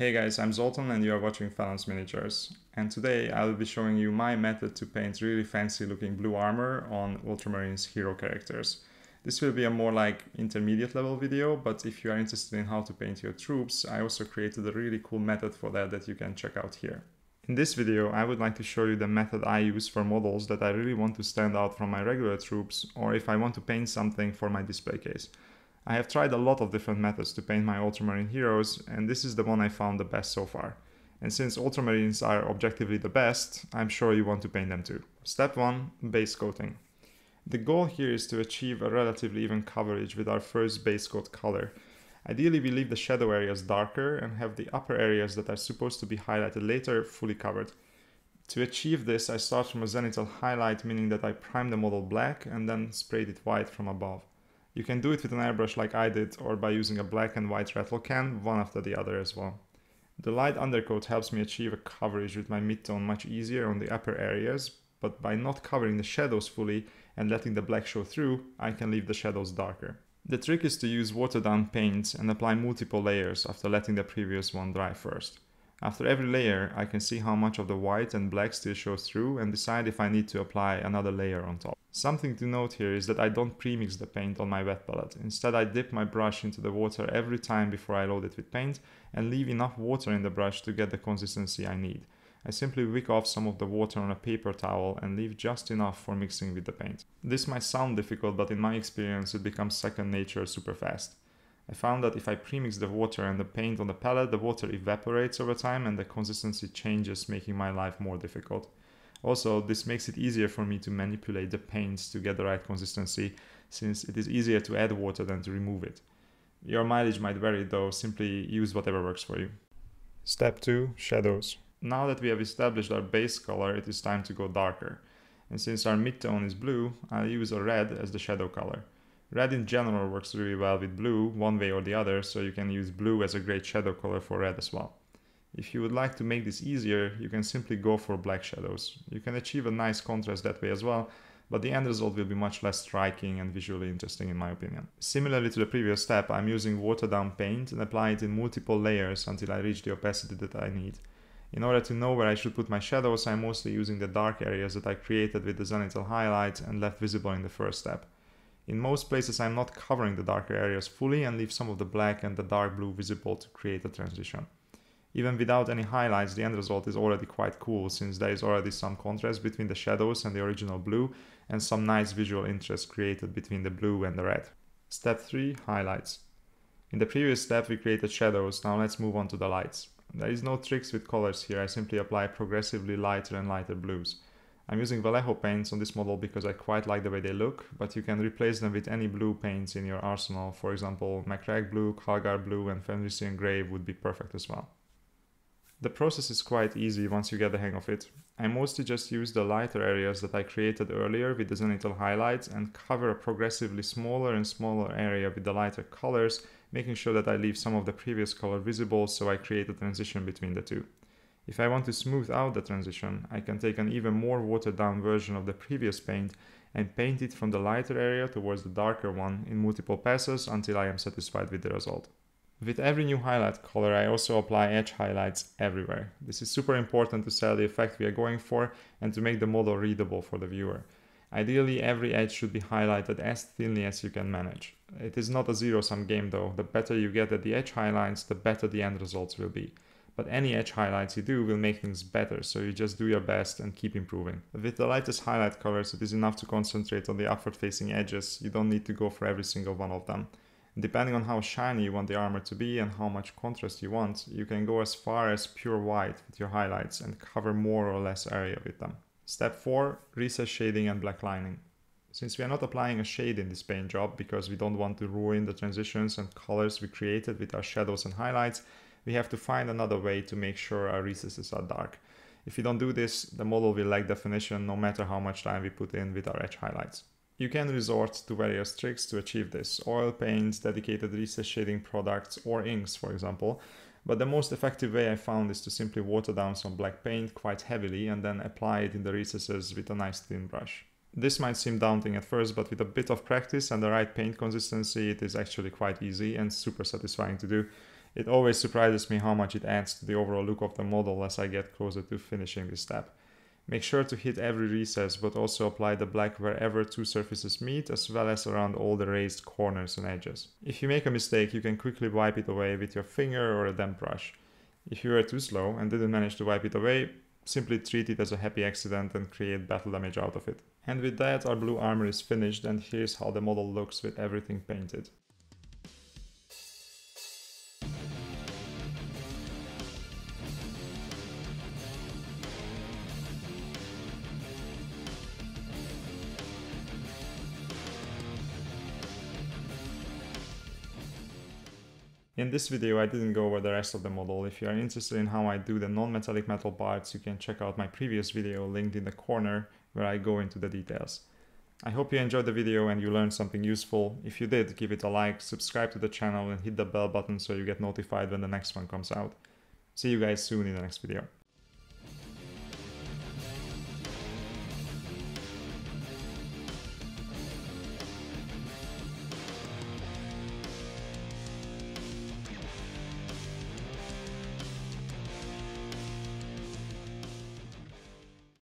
Hey guys, I'm Zoltan and you are watching Phelan's Miniatures. And today I will be showing you my method to paint really fancy looking blue armor on Ultramarines hero characters. This will be a more like intermediate level video, but if you are interested in how to paint your troops, I also created a really cool method for that that you can check out here. In this video, I would like to show you the method I use for models that I really want to stand out from my regular troops, or if I want to paint something for my display case. I have tried a lot of different methods to paint my Ultramarine heroes, and this is the one I found the best so far. And since Ultramarines are objectively the best, I'm sure you want to paint them too. Step 1. Base coating. The goal here is to achieve a relatively even coverage with our first base coat color. Ideally we leave the shadow areas darker and have the upper areas that are supposed to be highlighted later fully covered. To achieve this I start from a zenithal highlight meaning that I prime the model black and then sprayed it white from above. You can do it with an airbrush like I did or by using a black and white rattle can, one after the other as well. The light undercoat helps me achieve a coverage with my midtone much easier on the upper areas, but by not covering the shadows fully and letting the black show through, I can leave the shadows darker. The trick is to use watered down paints and apply multiple layers after letting the previous one dry first. After every layer, I can see how much of the white and black still shows through and decide if I need to apply another layer on top. Something to note here is that I don't premix the paint on my wet palette. Instead I dip my brush into the water every time before I load it with paint and leave enough water in the brush to get the consistency I need. I simply wick off some of the water on a paper towel and leave just enough for mixing with the paint. This might sound difficult but in my experience it becomes second nature super fast. I found that if I premix the water and the paint on the palette, the water evaporates over time and the consistency changes making my life more difficult. Also, this makes it easier for me to manipulate the paints to get the right consistency, since it is easier to add water than to remove it. Your mileage might vary though, simply use whatever works for you. Step 2 Shadows. Now that we have established our base color, it is time to go darker. And since our midtone is blue, I'll use a red as the shadow color. Red in general works really well with blue, one way or the other, so you can use blue as a great shadow color for red as well. If you would like to make this easier, you can simply go for black shadows. You can achieve a nice contrast that way as well, but the end result will be much less striking and visually interesting in my opinion. Similarly to the previous step, I'm using watered down paint and apply it in multiple layers until I reach the opacity that I need. In order to know where I should put my shadows, I'm mostly using the dark areas that I created with the zenithal highlight and left visible in the first step. In most places I'm not covering the darker areas fully and leave some of the black and the dark blue visible to create a transition. Even without any highlights, the end result is already quite cool since there is already some contrast between the shadows and the original blue and some nice visual interest created between the blue and the red. Step 3 Highlights. In the previous step we created shadows, now let's move on to the lights. There is no tricks with colors here, I simply apply progressively lighter and lighter blues. I'm using Vallejo paints on this model because I quite like the way they look, but you can replace them with any blue paints in your arsenal. For example, Macragge blue, Calgar blue and Fenrisian grey would be perfect as well. The process is quite easy once you get the hang of it. I mostly just use the lighter areas that I created earlier with the zenithal highlights and cover a progressively smaller and smaller area with the lighter colors, making sure that I leave some of the previous color visible so I create a transition between the two. If I want to smooth out the transition, I can take an even more watered down version of the previous paint and paint it from the lighter area towards the darker one in multiple passes until I am satisfied with the result. With every new highlight color, I also apply edge highlights everywhere. This is super important to sell the effect we are going for and to make the model readable for the viewer. Ideally, every edge should be highlighted as thinly as you can manage. It is not a zero-sum game though. The better you get at the edge highlights, the better the end results will be. But any edge highlights you do will make things better, so you just do your best and keep improving. With the lightest highlight colors, it is enough to concentrate on the upward facing edges. You don't need to go for every single one of them. Depending on how shiny you want the armor to be and how much contrast you want, you can go as far as pure white with your highlights and cover more or less area with them. Step 4. Recess shading and black lining. Since we are not applying a shade in this paint job because we don't want to ruin the transitions and colors we created with our shadows and highlights, we have to find another way to make sure our recesses are dark. If you don't do this, the model will lack definition no matter how much time we put in with our edge highlights. You can resort to various tricks to achieve this, oil paints, dedicated recess shading products, or inks for example, but the most effective way I found is to simply water down some black paint quite heavily and then apply it in the recesses with a nice thin brush. This might seem daunting at first, but with a bit of practice and the right paint consistency, it is actually quite easy and super satisfying to do. It always surprises me how much it adds to the overall look of the model as I get closer to finishing this step. Make sure to hit every recess but also apply the black wherever two surfaces meet as well as around all the raised corners and edges. If you make a mistake you can quickly wipe it away with your finger or a damp brush. If you were too slow and didn't manage to wipe it away, simply treat it as a happy accident and create battle damage out of it. And with that our blue armor is finished and here's how the model looks with everything painted. In this video I didn't go over the rest of the model. If you are interested in how I do the non-metallic metal parts, you can check out my previous video linked in the corner where I go into the details. I hope you enjoyed the video and you learned something useful. If you did, give it a like, subscribe to the channel and hit the bell button so you get notified when the next one comes out. See you guys soon in the next video.